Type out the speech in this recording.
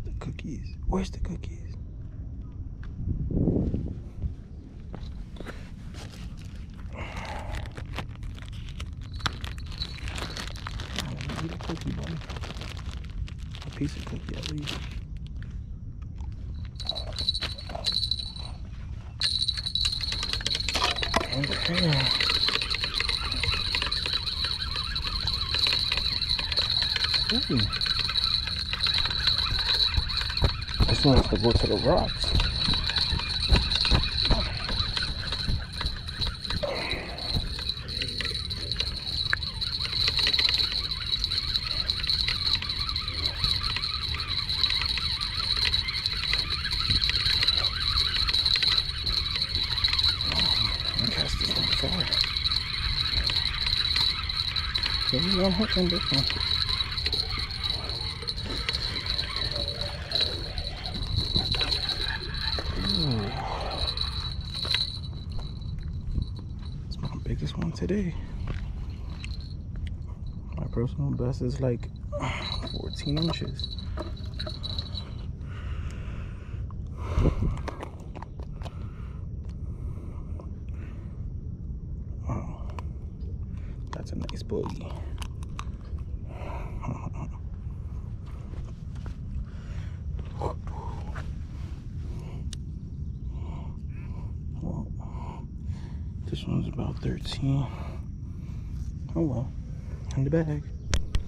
the cookies? Where's the cookies? A cookie, buddy. A piece of cookie at least. Okay. Ooh. This wants to go to the rocks. I cast this one far. Maybe one hook on this one. Ooh. It's my biggest one today. My personal best is like 14 inches. Wow. That's a nice boogie. Well, this one's about 13. Oh well, in the bag.